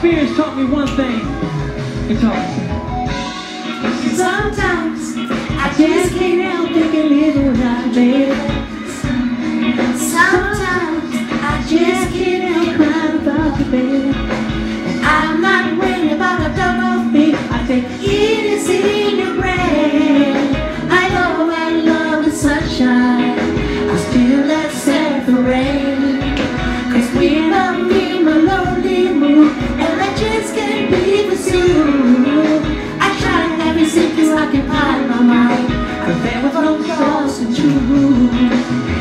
Spears taught me one thing. Guitar. Sometimes I just can't help thinking little. I just across the room